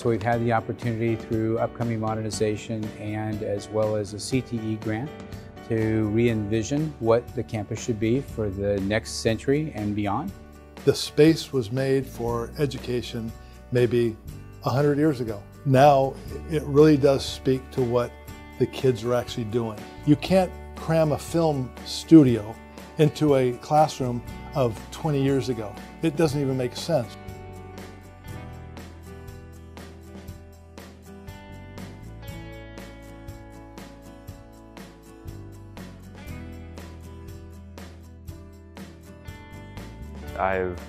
So we've had the opportunity through upcoming modernization and as well as a CTE grant to re-envision what the campus should be for the next century and beyond. The space was made for education maybe 100 years ago. Now it really does speak to what the kids are actually doing. You can't cram a film studio into a classroom of 20 years ago. It doesn't even make sense. I've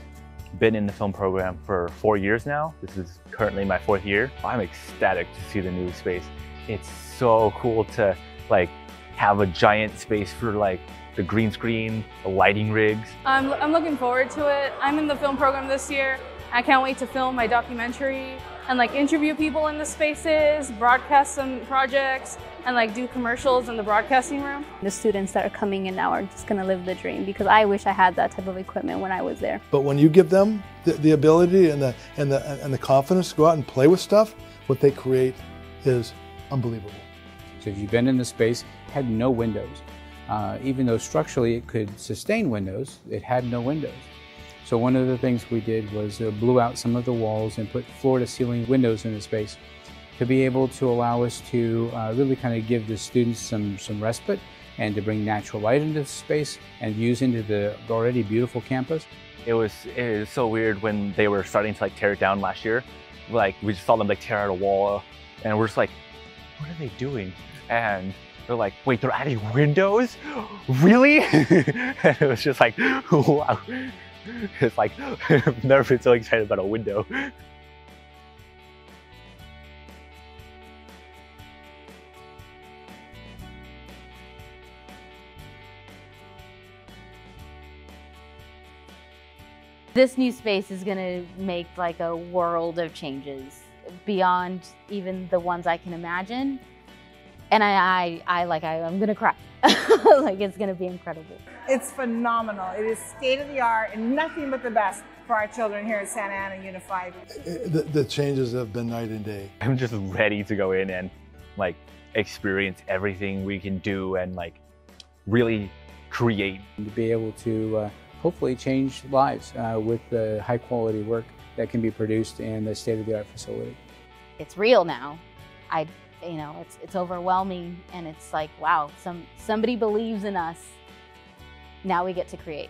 been in the film program for four years now. This is currently my fourth year. I'm ecstatic to see the new space. It's so cool to like have a giant space for like the green screen, the lighting rigs. I'm, I'm looking forward to it. I'm in the film program this year. I can't wait to film my documentary and like interview people in the spaces, broadcast some projects, and like do commercials in the broadcasting room. The students that are coming in now are just gonna live the dream because I wish I had that type of equipment when I was there. But when you give them the, the ability and the, and, the, and the confidence to go out and play with stuff, what they create is unbelievable. So if you've been in the space, had no windows. Uh, even though structurally it could sustain windows, it had no windows. So one of the things we did was uh, blew out some of the walls and put floor to ceiling windows in the space to be able to allow us to uh, really kind of give the students some, some respite and to bring natural light into the space and views into the already beautiful campus. It was, it was so weird when they were starting to like tear it down last year. Like we just saw them like tear out a wall and we're just like, what are they doing? And they're like, wait, they're adding windows? Really? and it was just like, wow. It's like, I've never been so excited about a window. This new space is gonna make like a world of changes beyond even the ones I can imagine. And I, I, I like, I, I'm gonna cry. like it's gonna be incredible. It's phenomenal. It is state of the art and nothing but the best for our children here at Santa Ana Unified. The, the changes have been night and day. I'm just ready to go in and like experience everything we can do and like really create. To be able to uh, hopefully change lives uh, with the high quality work that can be produced in the state of the art facility. It's real now. I, you know, it's it's overwhelming and it's like, wow, some somebody believes in us. Now we get to create.